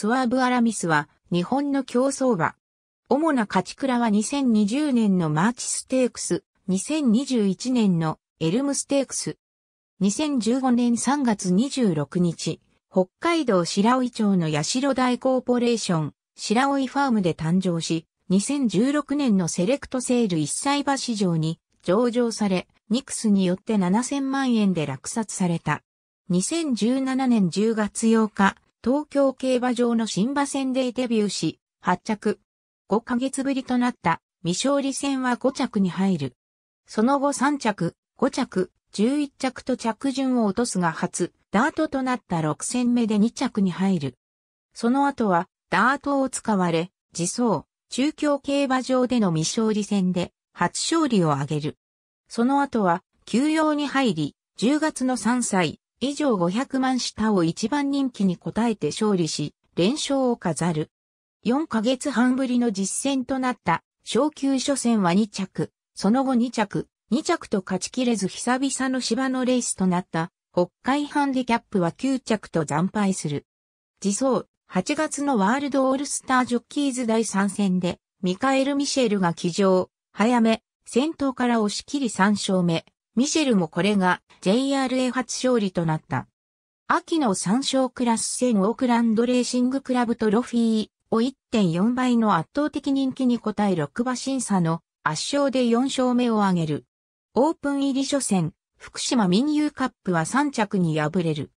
スワーヴアラミスは日本の競走馬。主な勝ち鞍は2020年のマーチステークス、2021年のエルムステークス。2015年3月26日、北海道白老町の社台コーポレーション、白老ファームで誕生し、2016年のセレクトセール一歳馬市場に上場され、ニクスによって7000万円で落札された。2017年10月8日、東京競馬場の新馬戦でデビューし、発着。5ヶ月ぶりとなった未勝利戦は5着に入る。その後3着、5着、11着と着順を落とすが初、ダートとなった6戦目で2着に入る。その後は、ダートを使われ、自走、中京競馬場での未勝利戦で、初勝利を挙げる。その後は、休養に入り、10月の3歳、以上500万下を一番人気に応えて勝利し、連勝を飾る。4ヶ月半ぶりの実戦となった。昇級初戦は2着、その後2着、2着と勝ちきれず久々の芝のレースとなった。北海ハンデキャップは9着と惨敗する。自走、8月のワールドオールスタージョッキーズ第3戦で、ミカエル・ミシェルが騎乗、早め、先頭から押し切り3勝目。ミシェルもこれが JRA 初勝利となった。秋の3勝クラス戦オークランドレーシングクラブトロフィーを1.4倍の圧倒的人気に応え6馬審査の圧勝で4勝目を挙げる。オープン入り初戦、福島民友カップは3着に敗れる。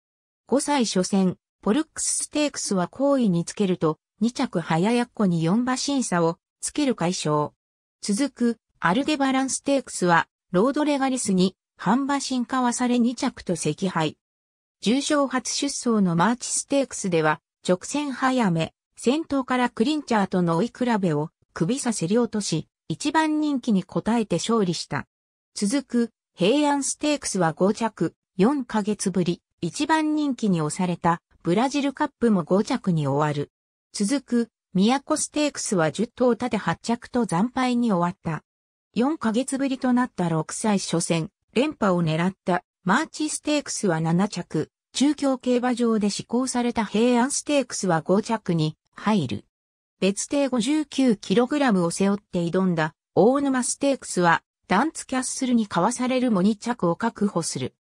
5歳初戦、ポルックスステークスは好位につけると、2着早やっこに4馬審査をつける解消。続く、アルデバランステークスはロードレガリスに半馬進化はされ2着と赤敗。重賞初出走のマーチステークスでは直線早め、先頭からクリンチャーとの追い比べを首差せり落とし、一番人気に応えて勝利した。続く平安ステークスは5着、4ヶ月ぶり、一番人気に押されたブラジルカップも5着に終わる。続くみやこステークスは10頭立て8着と惨敗に終わった。4ヶ月ぶりとなった6歳初戦、連覇を狙ったマーチステークスは7着、中京競馬場で施行された平安ステークスは5着に入る。別定 59kg を背負って挑んだ大沼ステークスはダンツキャッスルにかわされるも2着を確保する。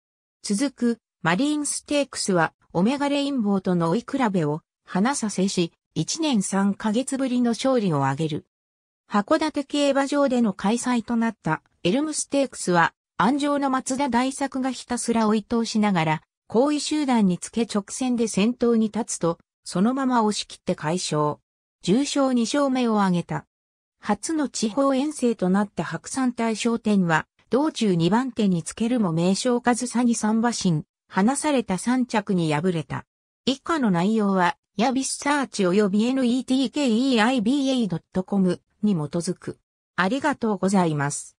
続くマリーンステークスはオメガレインボーとの追い比べを鼻差制し、1年3ヶ月ぶりの勝利を挙げる。函館競馬場での開催となったエルムステークスは、安城の松田大作がひたすら追い通しながら、後位集団につけ直線で先頭に立つと、そのまま押し切って快勝。重賞2勝目を挙げた。初の地方遠征となった白山大商店は、道中2番手につけるも名称数差に3馬身、離された3着に敗れた。以下の内容は、ヤビスサーチ及び netkeiba.com に基づく。ありがとうございます。